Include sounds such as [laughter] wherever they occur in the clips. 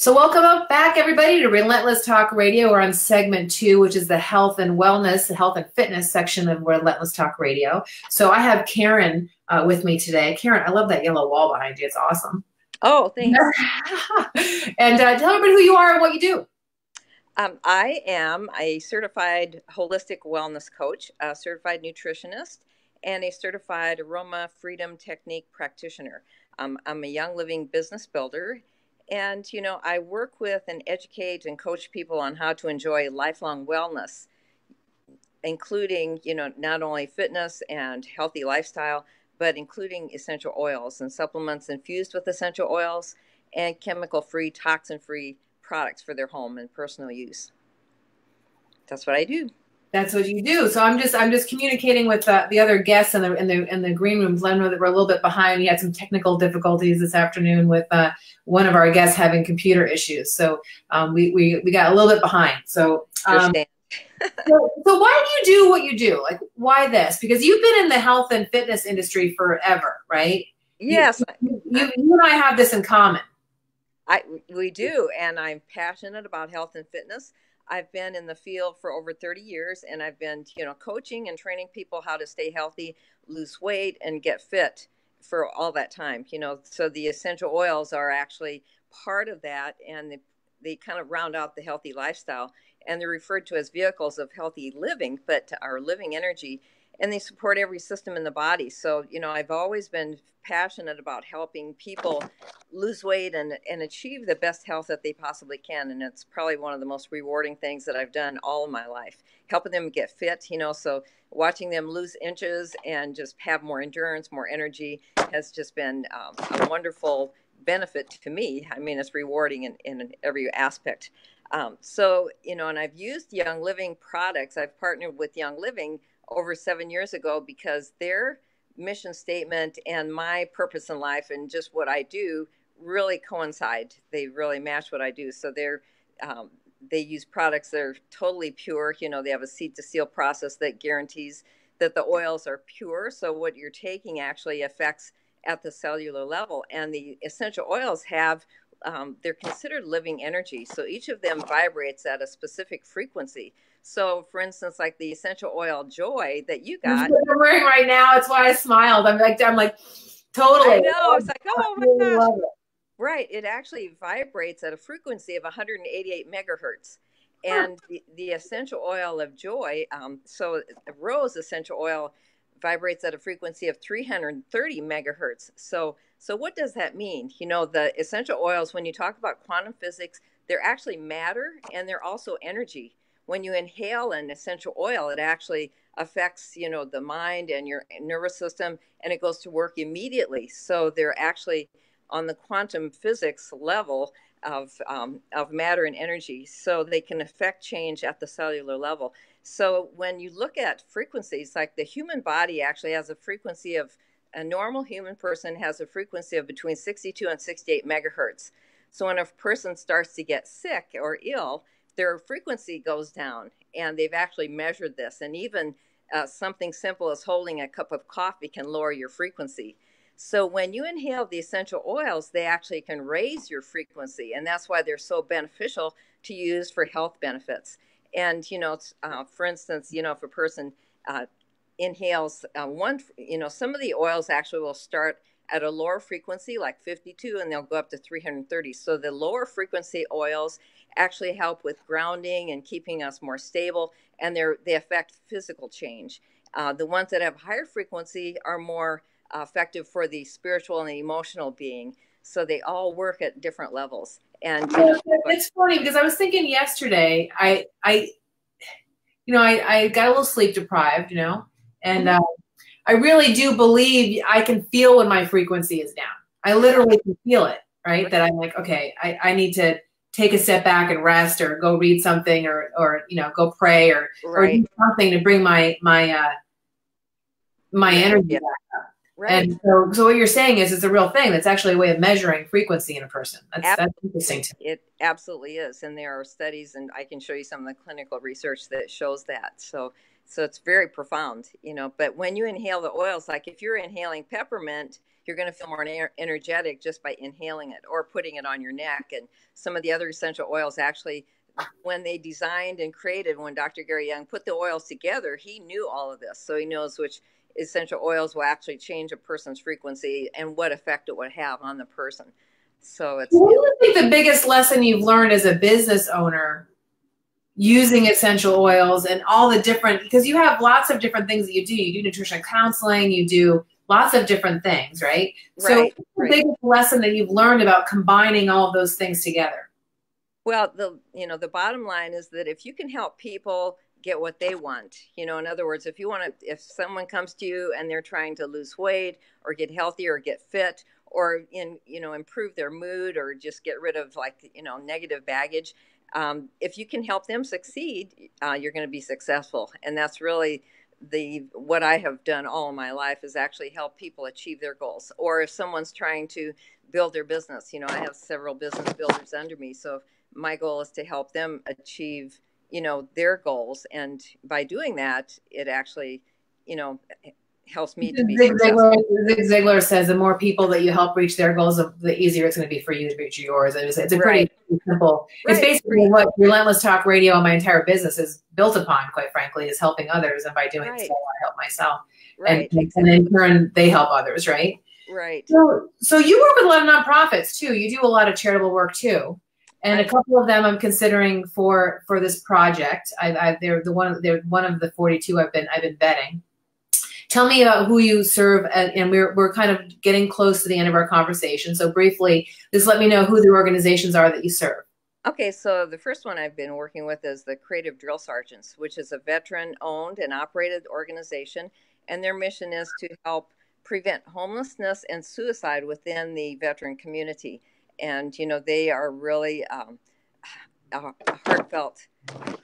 So, welcome back, everybody, to Relentless Talk Radio. We're on segment two, which is the health and wellness, the health and fitness section of Relentless Talk Radio. So, I have Karen uh, with me today. Karen, I love that yellow wall behind you. It's awesome. Oh, thanks. [laughs] and uh, tell everybody who you are and what you do. Um, I am a certified holistic wellness coach, a certified nutritionist, and a certified aroma freedom technique practitioner. Um, I'm a young living business builder and, you know, I work with and educate and coach people on how to enjoy lifelong wellness, including, you know, not only fitness and healthy lifestyle, but including essential oils and supplements infused with essential oils and chemical free, toxin free products for their home and personal use. That's what I do. That's what you do. So I'm just I'm just communicating with uh, the other guests in the in the in the green room. Let know that we're a little bit behind. We had some technical difficulties this afternoon with uh, one of our guests having computer issues. So um, we, we we got a little bit behind. So, um, [laughs] so so why do you do what you do? Like why this? Because you've been in the health and fitness industry forever, right? Yes. You, you, you and I have this in common. I we do, and I'm passionate about health and fitness. I've been in the field for over 30 years and I've been, you know, coaching and training people how to stay healthy, lose weight and get fit for all that time, you know. So the essential oils are actually part of that and they, they kind of round out the healthy lifestyle and they're referred to as vehicles of healthy living, but our living energy and they support every system in the body. So, you know, I've always been passionate about helping people lose weight and, and achieve the best health that they possibly can. And it's probably one of the most rewarding things that I've done all of my life, helping them get fit, you know. So, watching them lose inches and just have more endurance, more energy has just been um, a wonderful benefit to me. I mean, it's rewarding in, in every aspect. Um, so, you know, and I've used Young Living products. I've partnered with Young Living over seven years ago because their mission statement and my purpose in life and just what I do really coincide. They really match what I do. So they're um, they use products that are totally pure. You know, they have a seed to seal process that guarantees that the oils are pure. So what you're taking actually affects at the cellular level, and the essential oils have um, they're considered living energy. So each of them vibrates at a specific frequency. So, for instance, like the essential oil joy that you got, I'm wearing right now. It's why I smiled. I'm like, I'm like, totally. I know. It's like, oh my gosh. Right. It actually vibrates at a frequency of 188 megahertz. And the, the essential oil of joy, um, so rose essential oil vibrates at a frequency of 330 megahertz. So, so what does that mean? You know, the essential oils, when you talk about quantum physics, they're actually matter and they're also energy. When you inhale an essential oil, it actually affects, you know, the mind and your nervous system, and it goes to work immediately. So they're actually on the quantum physics level of um, of matter and energy, so they can affect change at the cellular level. So when you look at frequencies, like the human body actually has a frequency of a normal human person has a frequency of between 62 and 68 megahertz. So when a person starts to get sick or ill, their frequency goes down, and they've actually measured this. And even uh, something simple as holding a cup of coffee can lower your frequency. So when you inhale the essential oils, they actually can raise your frequency, and that's why they're so beneficial to use for health benefits. And you know, uh, for instance, you know, if a person uh, inhales uh, one, you know, some of the oils actually will start at a lower frequency, like 52, and they'll go up to 330. So the lower frequency oils actually help with grounding and keeping us more stable, and they they affect physical change. Uh, the ones that have higher frequency are more uh, effective for the spiritual and the emotional being. So they all work at different levels. And you know, it's funny because I was thinking yesterday, I, I, you know, I, I got a little sleep deprived, you know, and mm-hmm. uh, I really do believe I can feel when my frequency is down. I literally can feel it, right? That I'm like, okay, I, I need to take a step back and rest or go read something or, or, you know, go pray or, right. or do something to bring my, my, uh, my energy yeah. back up. Right. And so, so what you're saying is it's a real thing. That's actually a way of measuring frequency in a person. That's, that's interesting. To it absolutely is. And there are studies, and I can show you some of the clinical research that shows that. So, so it's very profound, you know. But when you inhale the oils, like if you're inhaling peppermint, you're going to feel more energetic just by inhaling it or putting it on your neck. And some of the other essential oils actually, when they designed and created, when Dr. Gary Young put the oils together, he knew all of this. So he knows which essential oils will actually change a person's frequency and what effect it would have on the person. So it's. What do you think the biggest lesson you've learned as a business owner using essential oils and all the different because you have lots of different things that you do. You do nutrition counseling, you do lots of different things, right? right so right. the biggest lesson that you've learned about combining all of those things together? Well, the you know, the bottom line is that if you can help people get what they want, you know, in other words, if you want to if someone comes to you and they're trying to lose weight or get healthy or get fit or in you know improve their mood or just get rid of like you know negative baggage um, if you can help them succeed uh, you're going to be successful and that's really the what i have done all my life is actually help people achieve their goals or if someone's trying to build their business you know i have several business builders under me so my goal is to help them achieve you know their goals and by doing that it actually you know helps me to be Zig Ziglar, Zig Ziglar says the more people that you help reach their goals, the easier it's going to be for you to reach yours. And it's, it's a pretty right. Simple. Right. It's basically what Relentless Talk Radio and my entire business is built upon. Quite frankly, is helping others, and by doing so, I help myself. Right. And, and in turn, they help others. Right. Right. So, so you work with a lot of nonprofits too. You do a lot of charitable work too and a couple of them I'm considering for for this project. I, I they're the one they're one of the 42 I've been I've been vetting. Tell me about who you serve, at, and we're, we're kind of getting close to the end of our conversation. So briefly, just let me know who the organizations are that you serve. Okay, so the first one I've been working with is the Creative Drill Sergeants, which is a veteran owned and operated organization. And their mission is to help prevent homelessness and suicide within the veteran community. And, you know, they are really um, a heartfelt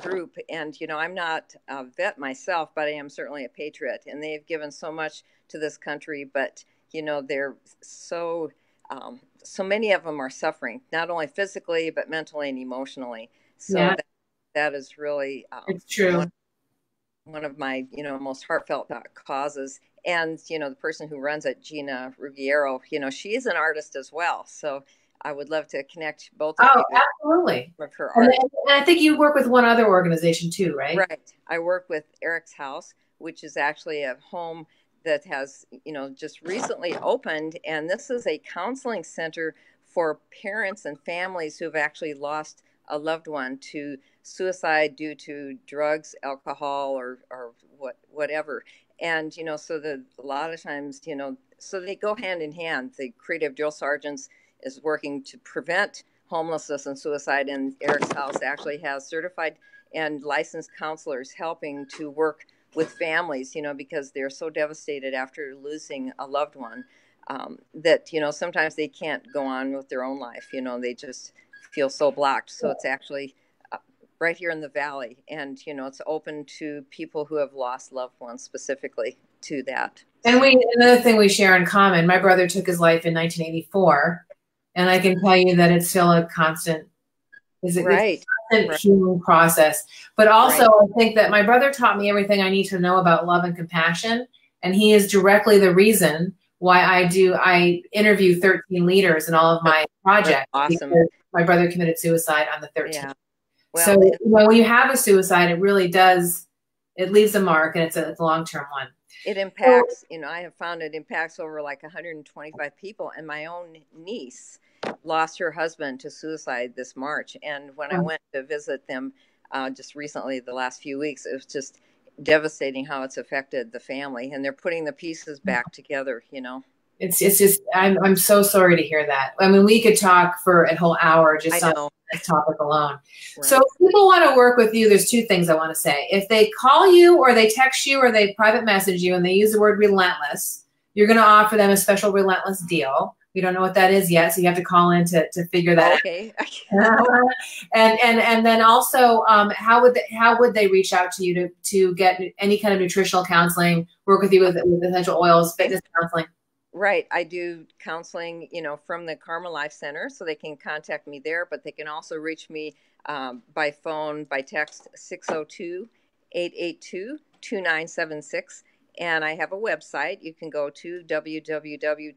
group. And, you know, I'm not a vet myself, but I am certainly a patriot. And they've given so much to this country, but, you know, they're so, um, so many of them are suffering, not only physically, but mentally and emotionally. So yeah. that, that is really um, it's true. One, one of my, you know, most heartfelt causes and you know the person who runs it gina ruggiero you know she is an artist as well so I would love to connect both of oh, you. absolutely. Her. And, and I think you work with one other organization too, right? Right. I work with Eric's House, which is actually a home that has, you know, just recently opened. And this is a counseling center for parents and families who have actually lost a loved one to suicide due to drugs, alcohol, or, or what, whatever. And, you know, so the, a lot of times, you know, so they go hand in hand. The creative drill sergeants is working to prevent homelessness and suicide. And Eric's House actually has certified and licensed counselors helping to work with families, you know, because they're so devastated after losing a loved one um, that, you know, sometimes they can't go on with their own life. You know, they just feel so blocked. So it's actually uh, right here in the valley. And, you know, it's open to people who have lost loved ones specifically to that. And we, another thing we share in common, my brother took his life in 1984 and I can tell you that it's still a constant, is it right. constant right. healing process. But also, right. I think that my brother taught me everything I need to know about love and compassion, and he is directly the reason why I do. I interview 13 leaders in all of my projects. Awesome. My brother committed suicide on the 13th. Yeah. Well, so when you have a suicide, it really does. It leaves a mark, and it's a, it's a long term one. It impacts, you know, I have found it impacts over like 125 people. And my own niece lost her husband to suicide this March. And when I went to visit them uh, just recently, the last few weeks, it was just devastating how it's affected the family. And they're putting the pieces back together, you know. It's it's just I'm I'm so sorry to hear that. I mean, we could talk for a whole hour just on this topic alone. Right. So, if people want to work with you, there's two things I want to say. If they call you or they text you or they private message you and they use the word relentless, you're going to offer them a special relentless deal. We don't know what that is yet, so you have to call in to, to figure that okay. [laughs] out. [laughs] and and and then also, um, how would they, how would they reach out to you to to get any kind of nutritional counseling, work with you with, with essential oils, fitness counseling? Right. I do counseling, you know, from the Karma Life Center, so they can contact me there, but they can also reach me um, by phone, by text, 602 882 2976. And I have a website. You can go to www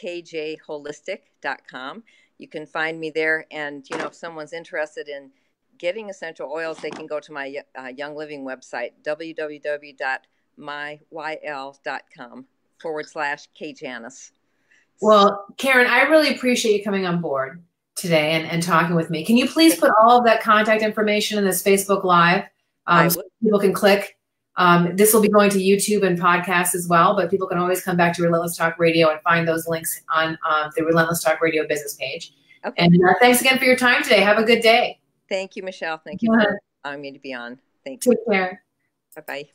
kjholistic.com. You can find me there. And, you know, if someone's interested in getting essential oils, they can go to my uh, Young Living website, www.myyl.com forward slash kjanice. Well, Karen, I really appreciate you coming on board today and, and talking with me. Can you please put all of that contact information in this Facebook Live um, so people can click? Um, this will be going to YouTube and podcasts as well, but people can always come back to Relentless Talk Radio and find those links on um, the Relentless Talk Radio business page. Okay. And uh, thanks again for your time today. Have a good day. Thank you, Michelle. Thank you for allowing me to be on. Thank you. Take care. Bye bye.